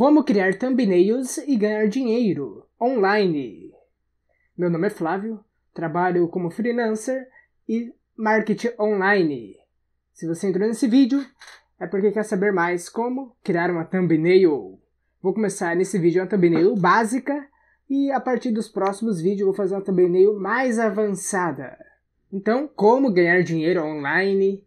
Como criar thumbnails e ganhar dinheiro online. Meu nome é Flávio, trabalho como freelancer e marketing online. Se você entrou nesse vídeo, é porque quer saber mais como criar uma thumbnail. Vou começar nesse vídeo uma thumbnail básica e a partir dos próximos vídeos vou fazer uma thumbnail mais avançada. Então, como ganhar dinheiro online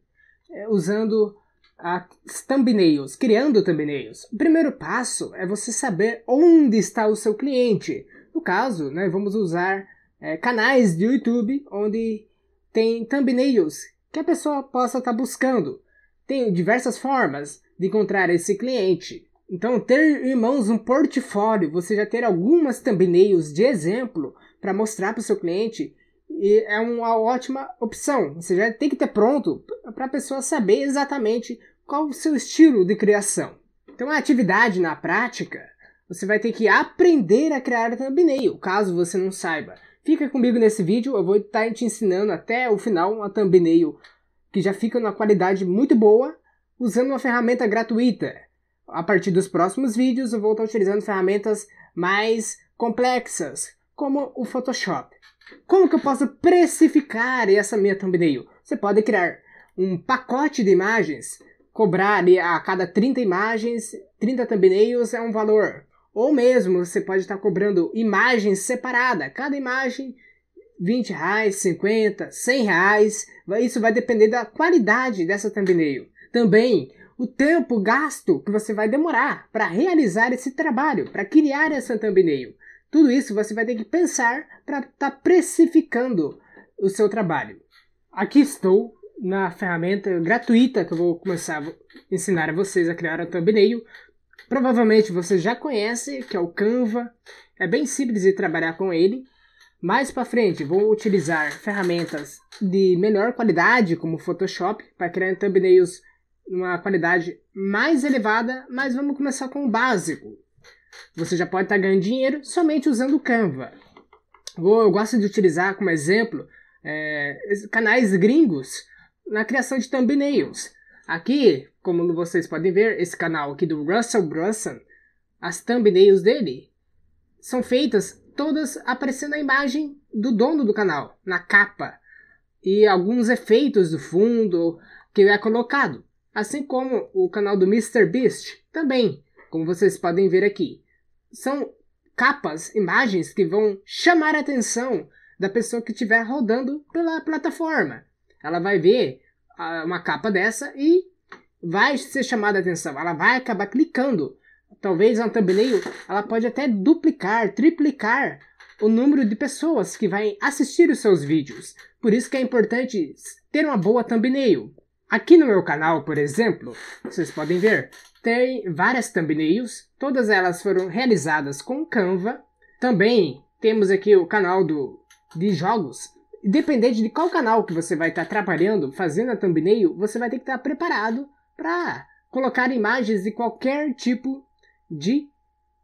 é, usando as thumbnails, criando thumbnails. O primeiro passo é você saber onde está o seu cliente. No caso, né, vamos usar é, canais de YouTube onde tem thumbnails que a pessoa possa estar tá buscando. Tem diversas formas de encontrar esse cliente. Então, ter em mãos um portfólio, você já ter algumas thumbnails de exemplo para mostrar para o seu cliente, é uma ótima opção. Você já tem que ter pronto para a pessoa saber exatamente qual o seu estilo de criação. Então, a atividade na prática, você vai ter que aprender a criar thumbnail, caso você não saiba. Fica comigo nesse vídeo, eu vou estar te ensinando até o final uma thumbnail que já fica numa qualidade muito boa, usando uma ferramenta gratuita. A partir dos próximos vídeos, eu vou estar utilizando ferramentas mais complexas, como o Photoshop. Como que eu posso precificar essa minha thumbnail? Você pode criar um pacote de imagens cobrar ali a cada 30 imagens, 30 thumbnails é um valor. Ou mesmo você pode estar cobrando imagens separadas, cada imagem 20 reais, 50, 100 reais. Isso vai depender da qualidade dessa thumbnail. Também o tempo gasto que você vai demorar para realizar esse trabalho, para criar essa thumbnail. Tudo isso você vai ter que pensar para estar tá precificando o seu trabalho. Aqui estou na ferramenta gratuita que eu vou começar a ensinar a vocês a criar a thumbnail. Provavelmente você já conhece, que é o Canva. É bem simples de trabalhar com ele. Mais para frente, vou utilizar ferramentas de melhor qualidade, como Photoshop, para criar thumbnails numa qualidade mais elevada, mas vamos começar com o básico. Você já pode estar ganhando dinheiro somente usando o Canva. Eu gosto de utilizar como exemplo é, canais gringos na criação de thumbnails. Aqui, como vocês podem ver, esse canal aqui do Russell Brunson, as thumbnails dele são feitas todas aparecendo a imagem do dono do canal, na capa, e alguns efeitos do fundo que é colocado. Assim como o canal do Mr. Beast também, como vocês podem ver aqui. São capas, imagens que vão chamar a atenção da pessoa que estiver rodando pela plataforma ela vai ver uma capa dessa e vai ser chamada a atenção. Ela vai acabar clicando. Talvez a thumbnail ela pode até duplicar, triplicar o número de pessoas que vai assistir os seus vídeos. Por isso que é importante ter uma boa thumbnail. Aqui no meu canal, por exemplo, vocês podem ver, tem várias thumbnails, todas elas foram realizadas com Canva. Também temos aqui o canal do, de jogos, Independente de qual canal que você vai estar tá trabalhando, fazendo a thumbnail, você vai ter que estar tá preparado para colocar imagens de qualquer tipo de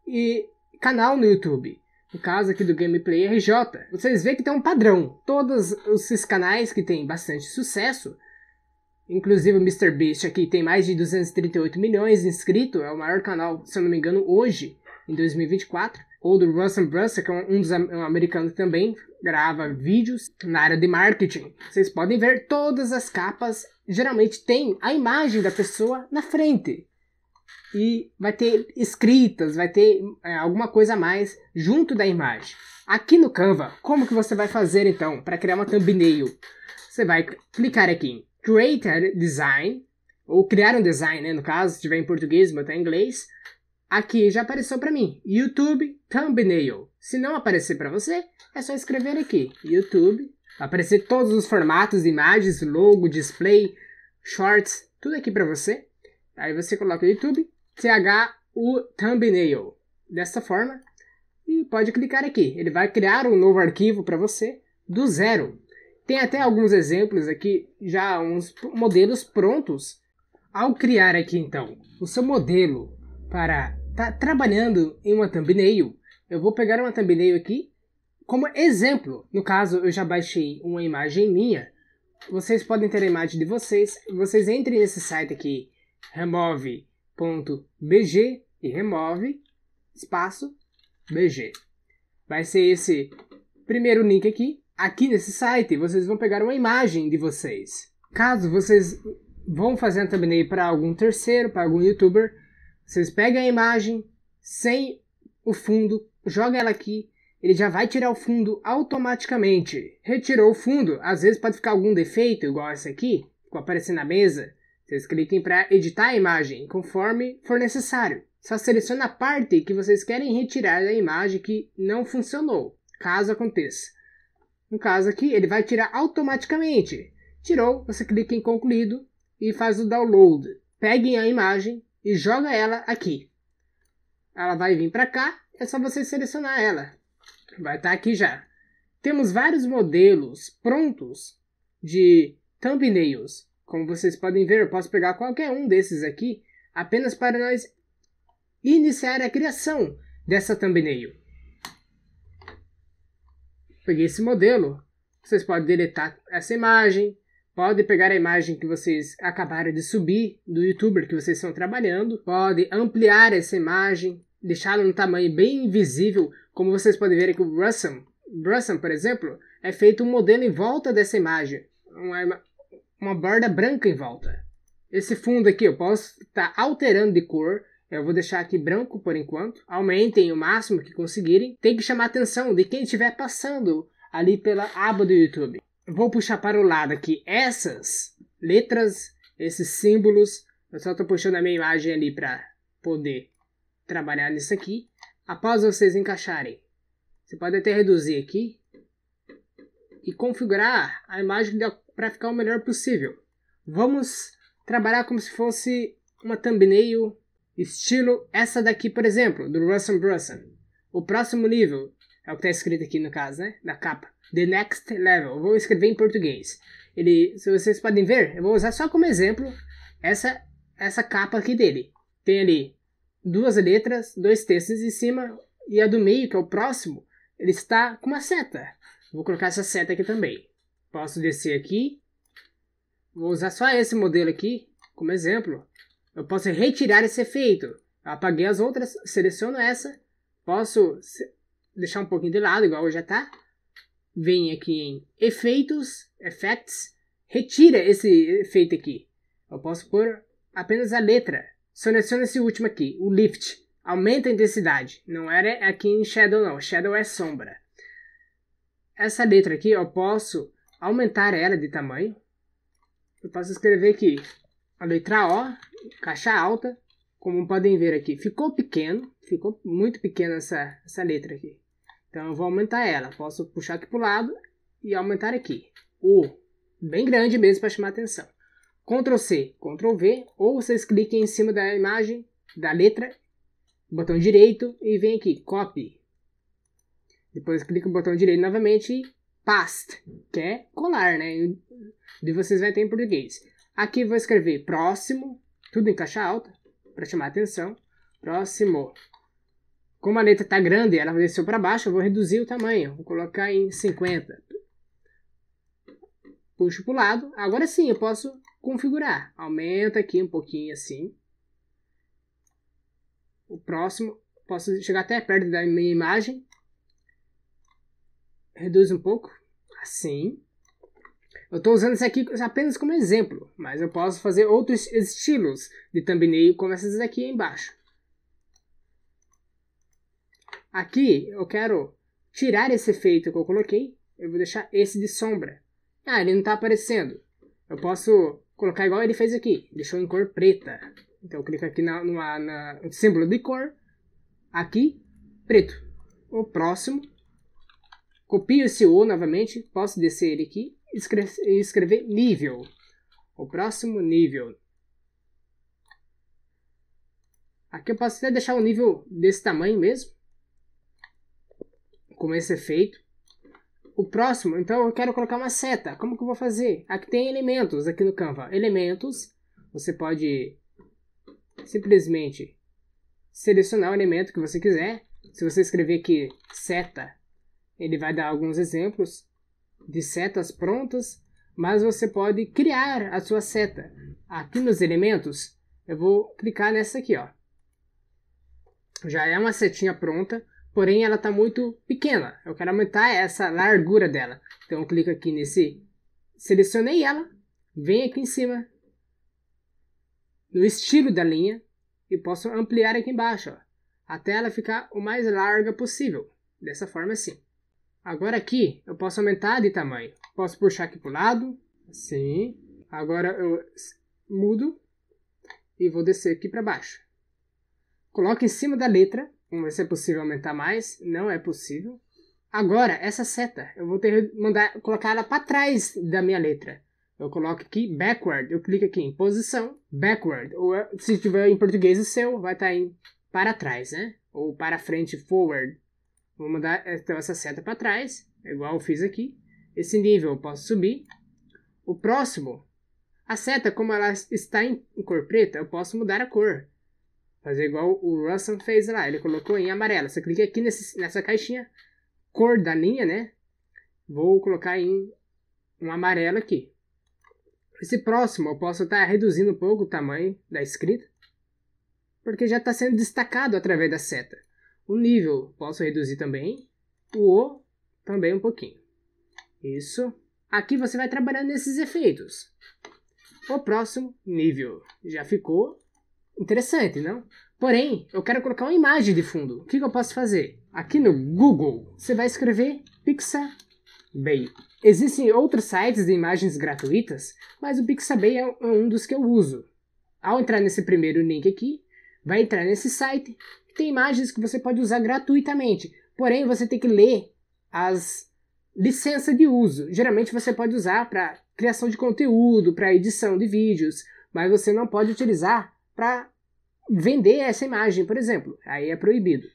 e, canal no YouTube. No caso aqui do Gameplay RJ, vocês veem que tem um padrão. Todos esses canais que têm bastante sucesso, inclusive o MrBeast aqui tem mais de 238 milhões de inscritos, é o maior canal, se eu não me engano, hoje, em 2024 ou do Russell Brunson, que é um dos um americanos também, grava vídeos na área de marketing. Vocês podem ver todas as capas, geralmente tem a imagem da pessoa na frente. E vai ter escritas, vai ter é, alguma coisa a mais junto da imagem. Aqui no Canva, como que você vai fazer então para criar uma thumbnail? Você vai clicar aqui em Create Design, ou criar um design, né? no caso, se tiver em português, botar em inglês. Aqui já apareceu para mim, YouTube Thumbnail. Se não aparecer para você, é só escrever aqui, YouTube. Aparecer todos os formatos imagens, logo, display, shorts, tudo aqui para você. Aí você coloca YouTube, THU Thumbnail. Dessa forma, e pode clicar aqui. Ele vai criar um novo arquivo para você do zero. Tem até alguns exemplos aqui, já uns modelos prontos. Ao criar aqui então o seu modelo para tá trabalhando em uma thumbnail, eu vou pegar uma thumbnail aqui como exemplo. No caso, eu já baixei uma imagem minha. Vocês podem ter a imagem de vocês. Vocês entrem nesse site aqui, remove.bg, e remove espaço BG. Vai ser esse primeiro link aqui. Aqui nesse site vocês vão pegar uma imagem de vocês. Caso vocês vão fazer a thumbnail para algum terceiro, para algum youtuber, vocês pegam a imagem sem o fundo, joga ela aqui, ele já vai tirar o fundo automaticamente. Retirou o fundo, às vezes pode ficar algum defeito, igual essa aqui, ficou aparecendo na mesa. Vocês cliquem para editar a imagem, conforme for necessário. Só seleciona a parte que vocês querem retirar da imagem que não funcionou, caso aconteça. No caso aqui, ele vai tirar automaticamente. Tirou, você clica em concluído e faz o download. Peguem a imagem e joga ela aqui. Ela vai vir para cá, é só você selecionar ela. Vai estar tá aqui já. Temos vários modelos prontos de thumbnails. Como vocês podem ver, eu posso pegar qualquer um desses aqui apenas para nós iniciar a criação dessa thumbnail. Peguei esse modelo. Vocês podem deletar essa imagem, pode pegar a imagem que vocês acabaram de subir do youtuber que vocês estão trabalhando, pode ampliar essa imagem, deixá-la num tamanho bem visível, como vocês podem ver aqui o Russell. Russell, por exemplo, é feito um modelo em volta dessa imagem, uma, uma borda branca em volta. Esse fundo aqui eu posso estar tá alterando de cor, eu vou deixar aqui branco por enquanto. Aumentem o máximo que conseguirem. Tem que chamar a atenção de quem estiver passando ali pela aba do YouTube. Vou puxar para o lado aqui essas letras, esses símbolos. Eu só estou puxando a minha imagem ali para poder trabalhar nisso aqui. Após vocês encaixarem, você pode até reduzir aqui e configurar a imagem para ficar o melhor possível. Vamos trabalhar como se fosse uma thumbnail estilo essa daqui, por exemplo, do Russell Brunson. O próximo nível é o que está escrito aqui no caso, né? Na capa. The next level. Eu vou escrever em português. Ele, se vocês podem ver, eu vou usar só como exemplo essa essa capa aqui dele. Tem ali duas letras, dois textos em cima e a do meio, que é o próximo, ele está com uma seta. Vou colocar essa seta aqui também. Posso descer aqui. Vou usar só esse modelo aqui como exemplo. Eu posso retirar esse efeito. Apaguei as outras, seleciono essa. Posso deixar um pouquinho de lado, igual já está. Vem aqui em Efeitos, Effects. Retira esse efeito aqui. Eu posso pôr apenas a letra. Seleciona esse último aqui, o Lift. Aumenta a intensidade. Não era aqui em Shadow não. Shadow é sombra. Essa letra aqui eu posso aumentar ela de tamanho. Eu posso escrever aqui a letra O, caixa alta, como podem ver aqui. Ficou pequeno, ficou muito pequena essa, essa letra aqui. Então eu vou aumentar ela. Posso puxar aqui para o lado e aumentar aqui. O, bem grande mesmo para chamar atenção. Ctrl C, Ctrl V, ou vocês cliquem em cima da imagem, da letra, botão direito e vem aqui, copy. Depois clica no botão direito novamente e paste, que é colar, né? De vocês vai ter em português. Aqui vou escrever próximo, tudo em caixa alta, para chamar atenção. Próximo. Como a letra está grande ela desceu para baixo, eu vou reduzir o tamanho. Vou colocar em 50. Puxo para o lado. Agora sim, eu posso configurar. Aumenta aqui um pouquinho assim. O próximo, posso chegar até perto da minha imagem. Reduz um pouco. Assim. Eu estou usando isso aqui apenas como exemplo, mas eu posso fazer outros estilos de thumbnail como essas daqui embaixo. Aqui eu quero tirar esse efeito que eu coloquei, eu vou deixar esse de sombra. Ah, ele não está aparecendo. Eu posso colocar igual ele fez aqui, deixou em cor preta. Então eu clico aqui na, na, no símbolo de cor, aqui, preto. O próximo, copio esse O novamente, posso descer ele aqui e escrever nível. O próximo nível. Aqui eu posso até deixar o nível desse tamanho mesmo. Com esse efeito. O próximo, então eu quero colocar uma seta. Como que eu vou fazer? Aqui tem elementos aqui no Canva. Elementos. Você pode simplesmente selecionar o elemento que você quiser. Se você escrever aqui seta, ele vai dar alguns exemplos de setas prontas, mas você pode criar a sua seta. Aqui nos elementos, eu vou clicar nessa aqui, ó. já é uma setinha pronta, porém ela está muito pequena. Eu quero aumentar essa largura dela. Então eu clico aqui nesse, selecionei ela, venho aqui em cima, no estilo da linha, e posso ampliar aqui embaixo, ó, até ela ficar o mais larga possível. Dessa forma assim. Agora aqui eu posso aumentar de tamanho. Posso puxar aqui para o lado, assim. Agora eu mudo e vou descer aqui para baixo. Coloco em cima da letra. Vamos ver se é possível aumentar mais. Não é possível. Agora, essa seta, eu vou ter que mandar, colocar ela para trás da minha letra. Eu coloco aqui backward, eu clico aqui em posição, backward. Ou se tiver em português o seu, vai estar tá em para trás, né? Ou para frente, forward. Vou mandar então, essa seta para trás, igual eu fiz aqui. Esse nível eu posso subir. O próximo, a seta, como ela está em cor preta, eu posso mudar a cor. Fazer igual o Russell fez lá, ele colocou em amarelo. Você clica aqui nesse, nessa caixinha, cor da linha, né? Vou colocar em um amarelo aqui. Esse próximo eu posso estar reduzindo um pouco o tamanho da escrita, porque já está sendo destacado através da seta. O nível posso reduzir também, o O também um pouquinho. Isso. Aqui você vai trabalhando nesses efeitos. O próximo nível já ficou interessante, não? Porém, eu quero colocar uma imagem de fundo. O que, que eu posso fazer? Aqui no Google, você vai escrever Pixabay. Existem outros sites de imagens gratuitas, mas o Pixabay é um dos que eu uso. Ao entrar nesse primeiro link aqui, vai entrar nesse site, tem imagens que você pode usar gratuitamente, porém você tem que ler as licenças de uso. Geralmente você pode usar para criação de conteúdo, para edição de vídeos, mas você não pode utilizar para vender essa imagem, por exemplo. Aí é proibido.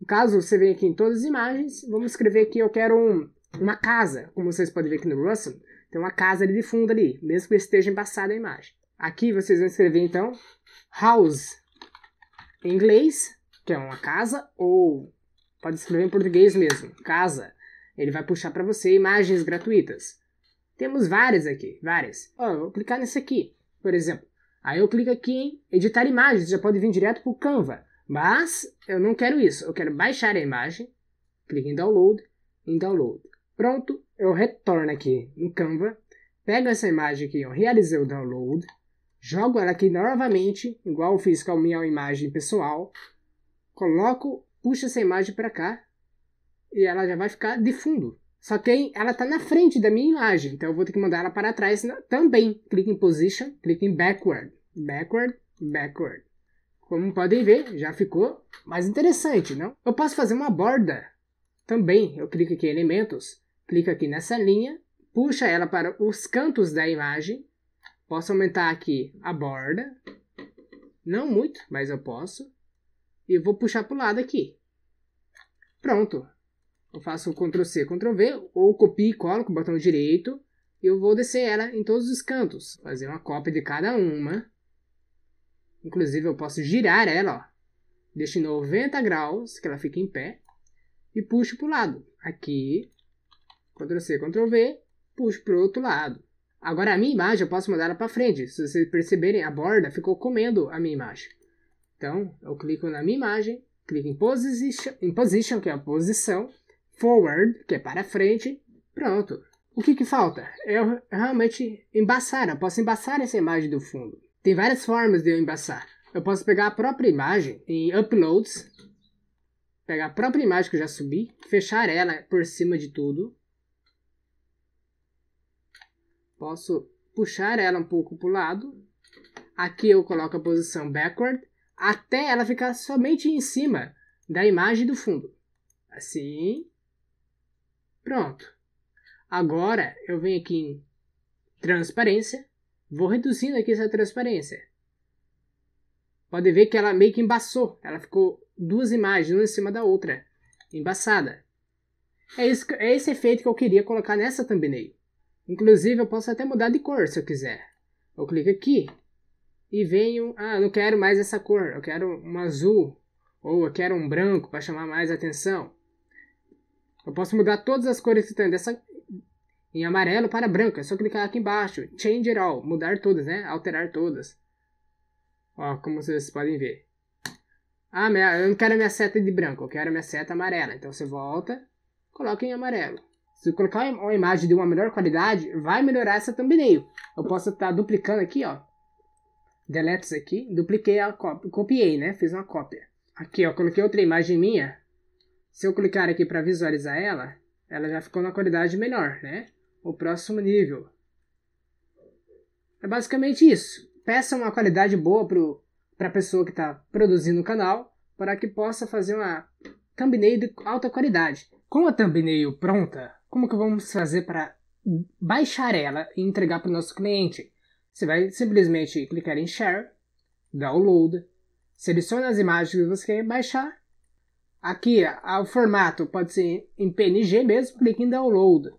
No caso, você vem aqui em todas as imagens, vamos escrever que eu quero um uma casa, como vocês podem ver aqui no Russell, tem uma casa ali de fundo ali, mesmo que esteja embaçada a imagem. Aqui vocês vão escrever então house em inglês, que é uma casa, ou pode escrever em português mesmo, casa. Ele vai puxar para você imagens gratuitas. Temos várias aqui, várias. Oh, vou clicar nesse aqui, por exemplo. Aí eu clico aqui em editar imagens, já pode vir direto para o Canva. Mas eu não quero isso, eu quero baixar a imagem. Clique em download, em download. Pronto, eu retorno aqui no Canva, pego essa imagem aqui, eu realizei o download, jogo ela aqui novamente, igual eu fiz com a minha imagem pessoal, coloco, puxo essa imagem para cá e ela já vai ficar de fundo. Só que ela está na frente da minha imagem, então eu vou ter que mandar ela para trás também. Clique em Position, clique em Backward, Backward, Backward. Como podem ver, já ficou mais interessante, não? Eu posso fazer uma borda também. Eu clico aqui em Elementos, clica aqui nessa linha, puxa ela para os cantos da imagem. Posso aumentar aqui a borda. Não muito, mas eu posso. E vou puxar para o lado aqui. Pronto. Eu faço Ctrl C, Ctrl V, ou copio e colo com o botão direito. E eu vou descer ela em todos os cantos. Fazer uma cópia de cada uma. Inclusive eu posso girar ela, ó. Deixo em 90 graus, que ela fique em pé. E puxo para o lado. Aqui, Ctrl C, Ctrl V, puxo para o outro lado. Agora a minha imagem eu posso mandar ela para frente. Se vocês perceberem, a borda ficou comendo a minha imagem. Então, eu clico na minha imagem, clico em Position, em position que é a posição, Forward, que é para frente, pronto. O que, que falta? Eu realmente embaçar, eu posso embaçar essa imagem do fundo. Tem várias formas de eu embaçar. Eu posso pegar a própria imagem em Uploads, pegar a própria imagem que eu já subi, fechar ela por cima de tudo, Posso puxar ela um pouco para o lado. Aqui eu coloco a posição backward até ela ficar somente em cima da imagem do fundo. Assim. Pronto. Agora eu venho aqui em transparência. Vou reduzindo aqui essa transparência. Pode ver que ela meio que embaçou. Ela ficou duas imagens, uma em cima da outra. Embaçada. É, isso, é esse efeito que eu queria colocar nessa thumbnail. Inclusive, eu posso até mudar de cor se eu quiser. Eu clico aqui e venho. Ah, não quero mais essa cor. Eu quero um azul. Ou eu quero um branco para chamar mais atenção. Eu posso mudar todas as cores que estão dessa em amarelo para branco. É só clicar aqui embaixo. Change it all. Mudar todas, né? Alterar todas. Ó, como vocês podem ver. Ah, eu não quero minha seta de branco, eu quero minha seta amarela. Então você volta, coloca em amarelo. Se colocar uma imagem de uma melhor qualidade, vai melhorar essa thumbnail. Eu posso estar duplicando aqui, ó. Deletes aqui, dupliquei a cópia, copiei, né? Fiz uma cópia. Aqui, ó, coloquei outra imagem minha. Se eu clicar aqui para visualizar ela, ela já ficou na qualidade melhor, né? O próximo nível. É basicamente isso. Peça uma qualidade boa para a pessoa que está produzindo o canal, para que possa fazer uma thumbnail de alta qualidade. Com a thumbnail pronta, como que vamos fazer para baixar ela e entregar para o nosso cliente? Você vai simplesmente clicar em Share, Download, seleciona as imagens que você quer baixar. Aqui, o formato pode ser em PNG mesmo, clique em Download.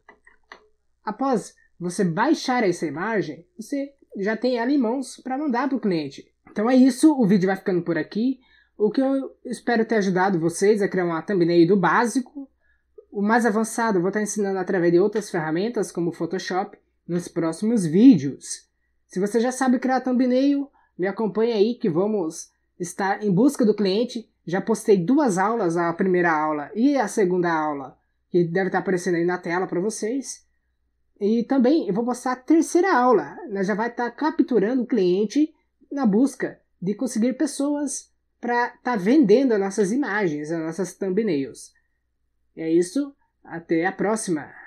Após você baixar essa imagem, você já tem ela em mãos para mandar para o cliente. Então é isso, o vídeo vai ficando por aqui. O que eu espero ter ajudado vocês a criar uma thumbnail do básico. O mais avançado eu vou estar ensinando através de outras ferramentas, como o Photoshop, nos próximos vídeos. Se você já sabe criar thumbnail, me acompanhe aí que vamos estar em busca do cliente. Já postei duas aulas, a primeira aula e a segunda aula, que deve estar aparecendo aí na tela para vocês. E também eu vou postar a terceira aula. Nós já vai estar capturando o cliente na busca de conseguir pessoas para estar tá vendendo as nossas imagens, as nossas thumbnails. É isso. Até a próxima!